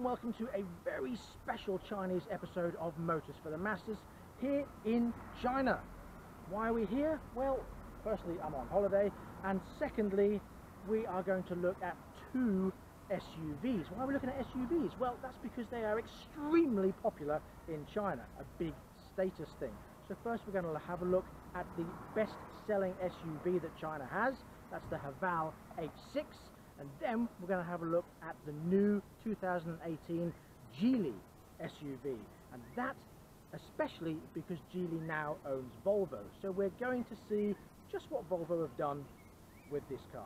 and welcome to a very special Chinese episode of Motors for the Masses here in China. Why are we here? Well, firstly, I'm on holiday, and secondly, we are going to look at two SUVs. Why are we looking at SUVs? Well, that's because they are extremely popular in China, a big status thing. So first we're going to have a look at the best-selling SUV that China has. That's the Haval H6 and then we're going to have a look at the new 2018 Geely SUV and that especially because Geely now owns Volvo. So we're going to see just what Volvo have done with this car.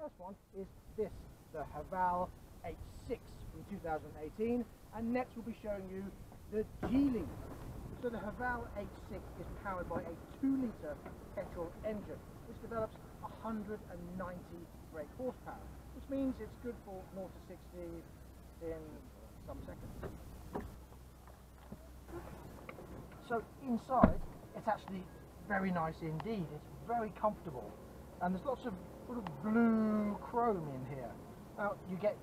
First one is this, the Haval H6 from 2018 and next we'll be showing you the Geely. So the Haval H6 is powered by a 2 litre petrol engine which develops 190 brake horsepower which means it's good for 0 to 60 in some seconds. So inside it's actually very nice indeed, it's very comfortable and there's lots of sort of blue chrome in here. Now you get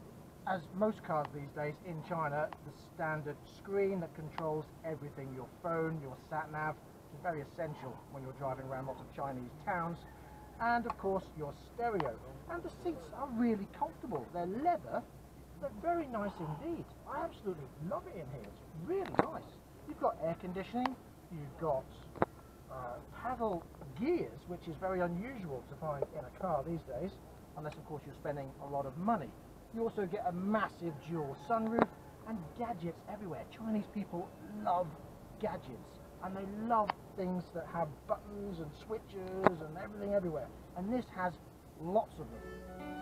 as most cars these days in China, the standard screen that controls everything, your phone, your sat-nav, which is very essential when you're driving around lots of Chinese towns, and of course your stereo. And the seats are really comfortable. They're leather, but very nice indeed. I absolutely love it in here. It's really nice. You've got air conditioning, you've got uh, paddle gears, which is very unusual to find in a car these days, unless of course you're spending a lot of money. You also get a massive dual sunroof and gadgets everywhere. Chinese people love gadgets and they love things that have buttons and switches and everything everywhere. And this has lots of them.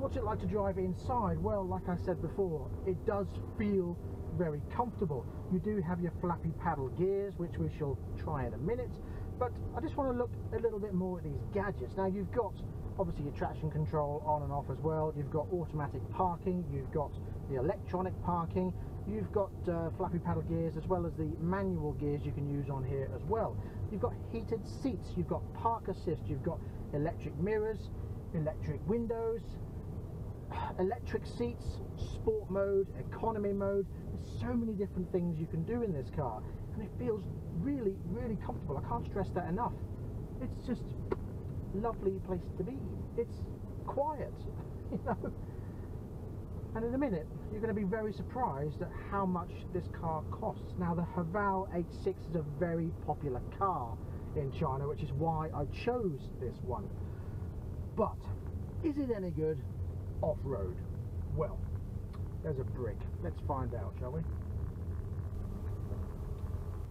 What's it like to drive inside? Well, like I said before, it does feel very comfortable. You do have your flappy paddle gears, which we shall try in a minute, but I just want to look a little bit more at these gadgets. Now you've got obviously your traction control on and off as well, you've got automatic parking, you've got the electronic parking, you've got uh, flappy paddle gears as well as the manual gears you can use on here as well. You've got heated seats, you've got park assist, you've got electric mirrors, electric windows, electric seats, sport mode, economy mode. There's so many different things you can do in this car, and it feels really, really comfortable. I can't stress that enough. It's just a lovely place to be. It's quiet, you know. And in a minute, you're going to be very surprised at how much this car costs. Now, the Haval H6 is a very popular car in China, which is why I chose this one. But is it any good? Off-road? Well, there's a brick. Let's find out, shall we?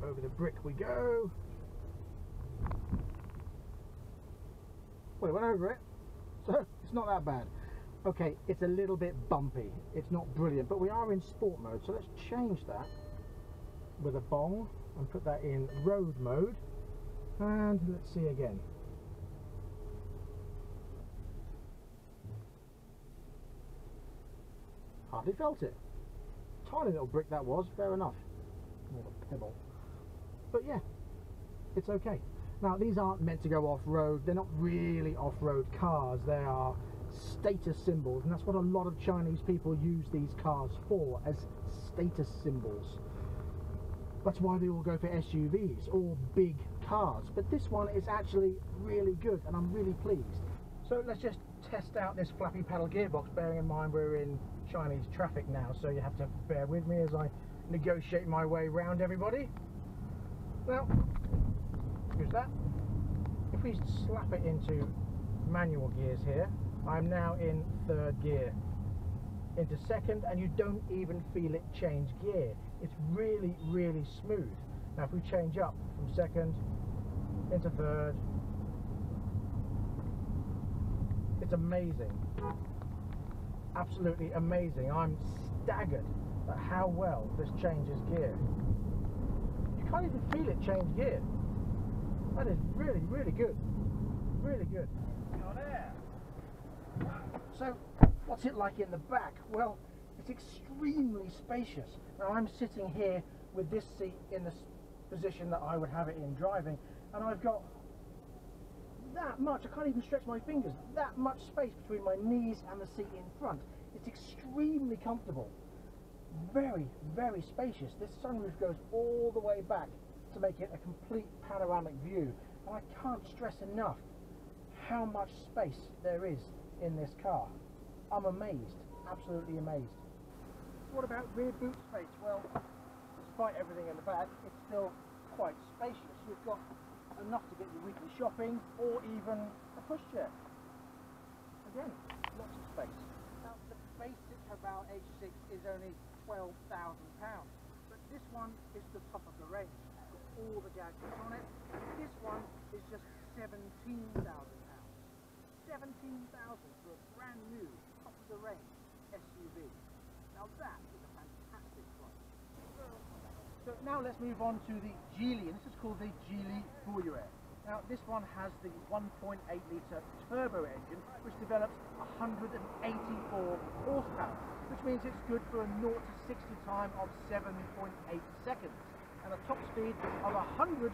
Over the brick we go. Well, it went over it, so it's not that bad. Okay, it's a little bit bumpy. It's not brilliant, but we are in sport mode, so let's change that with a bong and put that in road mode. And let's see again. Hardly felt it. Tiny little brick that was, fair enough. More a pebble. But yeah, it's okay. Now these aren't meant to go off-road, they're not really off-road cars, they are status symbols and that's what a lot of Chinese people use these cars for, as status symbols. That's why they all go for SUVs or big cars, but this one is actually really good and I'm really pleased. So let's just test out this flappy paddle gearbox, bearing in mind we're in Chinese traffic now, so you have to bear with me as I negotiate my way around everybody. Well, here's that. If we slap it into manual gears here, I'm now in third gear. into second and you don't even feel it change gear. It's really, really smooth. Now if we change up from second into third, it's amazing. Absolutely amazing. I'm staggered at how well this changes gear. You can't even feel it change gear. That is really, really good. Really good. So, what's it like in the back? Well, it's extremely spacious. Now I'm sitting here with this seat in the position that I would have it in driving, and I've got that much, I can't even stretch my fingers, that much space between my knees and the seat in front. It's extremely comfortable. Very, very spacious. This sunroof goes all the way back to make it a complete panoramic view. And I can't stress enough how much space there is in this car. I'm amazed, absolutely amazed. What about rear boot space? Well, despite everything in the back, it's still quite spacious. You've got enough to get your weekly shopping or even a pushchair. Again, lots of space. Now, the basic Haval H6 is only £12,000, but this one is the top of the range. With all the gadgets on it. This one is just £17,000. 17,000 for a brand new, top of the range SUV. Now that is a. So now let's move on to the Geely, and this is called the Geely Boyue. Now this one has the 1.8 litre turbo engine, which develops 184 horsepower, which means it's good for a 0 to 60 time of 7.8 seconds, and a top speed of 121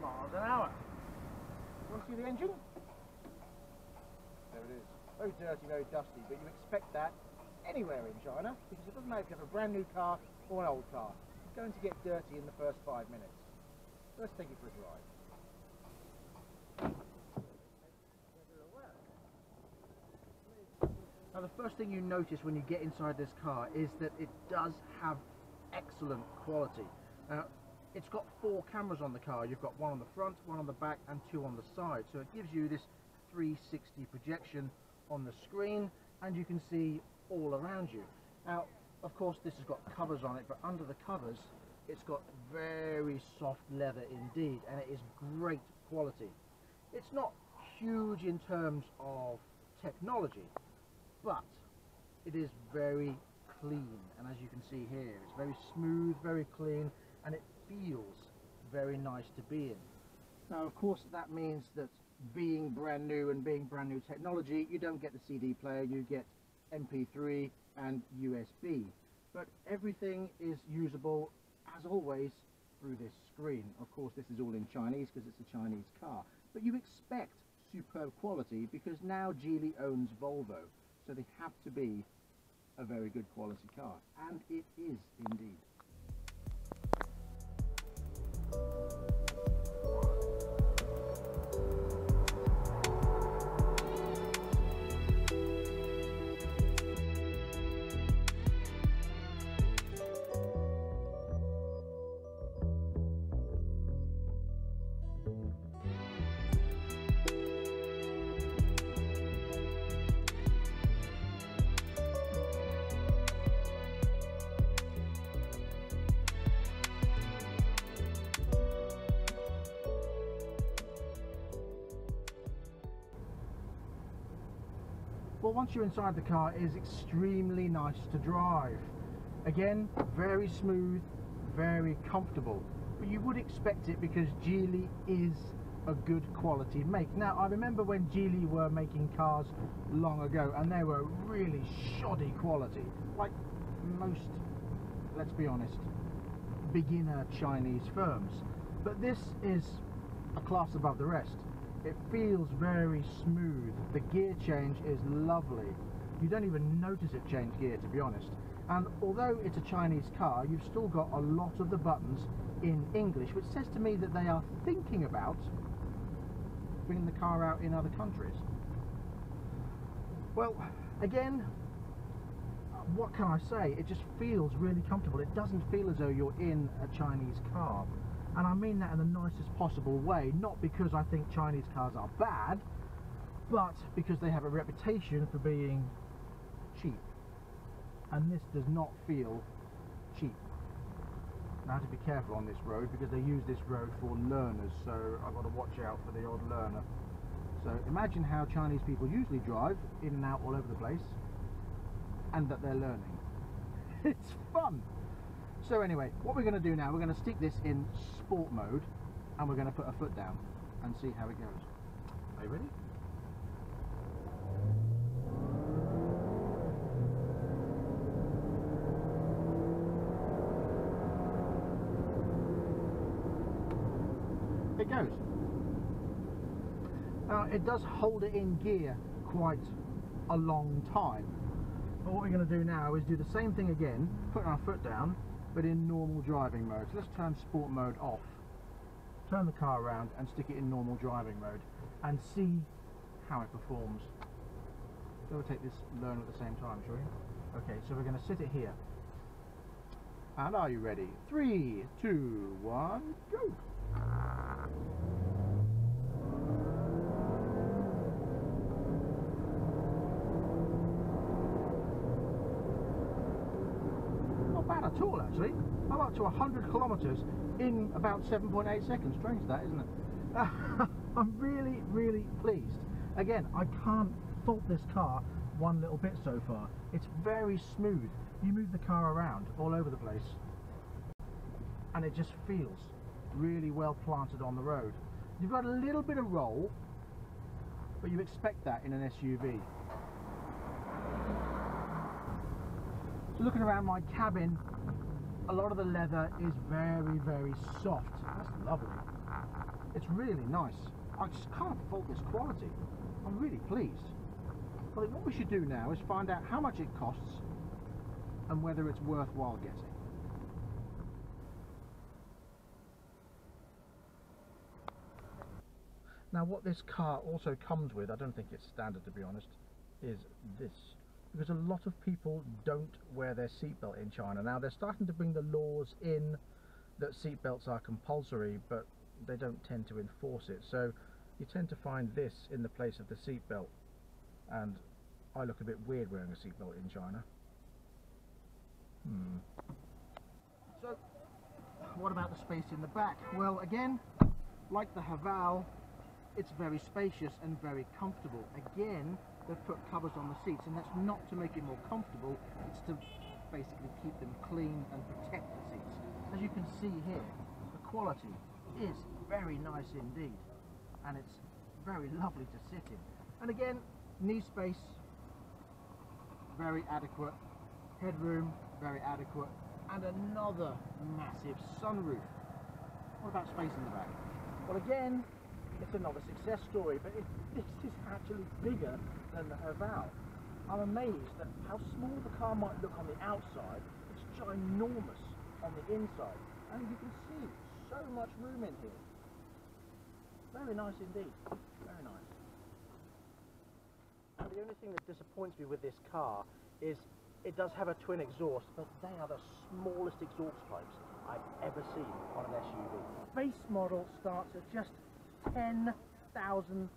miles an hour. Want to see the engine? There it is. Very dirty, very dusty, but you expect that anywhere in China because it doesn't matter if you have a brand new car or an old car. Going to get dirty in the first five minutes. Let's take it for a drive. Now the first thing you notice when you get inside this car is that it does have excellent quality. Now it's got four cameras on the car. You've got one on the front, one on the back and two on the side. So it gives you this 360 projection on the screen and you can see all around you. Now, of course, this has got covers on it, but under the covers, it's got very soft leather indeed, and it is great quality. It's not huge in terms of technology, but it is very clean, and as you can see here, it's very smooth, very clean, and it feels very nice to be in. Now, of course, that means that being brand new and being brand new technology, you don't get the CD player, you get MP3 and USB. But everything is usable, as always, through this screen. Of course, this is all in Chinese because it's a Chinese car. But you expect superb quality because now Geely owns Volvo, so they have to be a very good quality car. And it is indeed. Well, once you're inside the car, it is extremely nice to drive. Again, very smooth, very comfortable. But you would expect it because Geely is a good quality make. Now, I remember when Geely were making cars long ago and they were really shoddy quality. Like most, let's be honest, beginner Chinese firms. But this is a class above the rest it feels very smooth. The gear change is lovely. You don't even notice it change gear to be honest. And although it's a Chinese car you've still got a lot of the buttons in English which says to me that they are thinking about bringing the car out in other countries. Well again what can I say? It just feels really comfortable. It doesn't feel as though you're in a Chinese car and I mean that in the nicest possible way not because I think Chinese cars are bad but because they have a reputation for being cheap and this does not feel cheap. Now I have to be careful on this road because they use this road for learners, so I've got to watch out for the odd learner. So imagine how Chinese people usually drive, in and out all over the place, and that they're learning. it's fun! So anyway, what we're going to do now, we're going to stick this in sport mode, and we're going to put a foot down and see how it goes. Are you ready? It goes. Now it does hold it in gear quite a long time. But what we're going to do now is do the same thing again, put our foot down, but in normal driving mode. So let's turn sport mode off turn the car around and stick it in normal driving mode and see how it performs. So we'll take this learn at the same time, shall we? Okay, so we're going to sit it here. And are you ready? Three, two, one, go! Not bad at all, actually. I'm up to 100 kilometres in about 7.8 seconds. Strange that, isn't it? I'm really, really pleased. Again, I can't fault this car one little bit so far. It's very smooth. You move the car around all over the place and it just feels really well planted on the road. You've got a little bit of roll, but you expect that in an SUV. Looking around my cabin, a lot of the leather is very, very soft. That's lovely. It's really nice. I just can't fault this quality. I'm really pleased. I think what we should do now is find out how much it costs and whether it's worthwhile getting. Now what this car also comes with, I don't think it's standard to be honest, is this because a lot of people don't wear their seatbelt in China. Now they're starting to bring the laws in that seatbelts are compulsory, but they don't tend to enforce it. So you tend to find this in the place of the seatbelt, and I look a bit weird wearing a seatbelt in China. Hmm. So, what about the space in the back? Well, again, like the Haval, it's very spacious and very comfortable. Again, they've put covers on the seats and that's not to make it more comfortable it's to basically keep them clean and protect the seats. As you can see here the quality is very nice indeed and it's very lovely to sit in. And again knee space very adequate. Headroom very adequate. And another massive sunroof. What about space in the back? Well again it's another success story but it, this is actually bigger than the Haval. I'm amazed at how small the car might look on the outside, it's ginormous on the inside. And you can see so much room in here. Very nice indeed, very nice. And the only thing that disappoints me with this car is it does have a twin exhaust, but they are the smallest exhaust pipes I've ever seen on an SUV. Base model starts at just £10,000.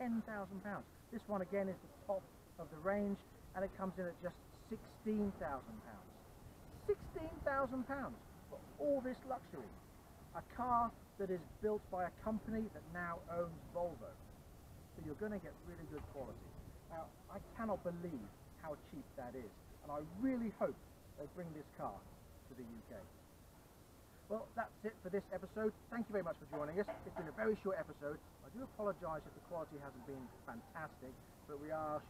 £10,000. This one again is the top of the range and it comes in at just £16,000. £16,000 for all this luxury. A car that is built by a company that now owns Volvo. So you're going to get really good quality. Now, I cannot believe how cheap that is. And I really hope they bring this car to the UK. Well, that's it for this episode. Thank you very much for joining us. It's been a very short episode. I do apologise if the quality hasn't been fantastic, but we are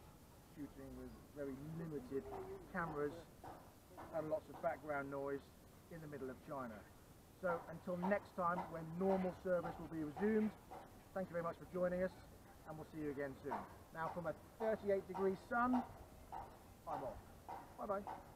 shooting with very limited cameras and lots of background noise in the middle of China. So until next time when normal service will be resumed, thank you very much for joining us and we'll see you again soon. Now from a 38 degree sun, I'm off. Bye bye.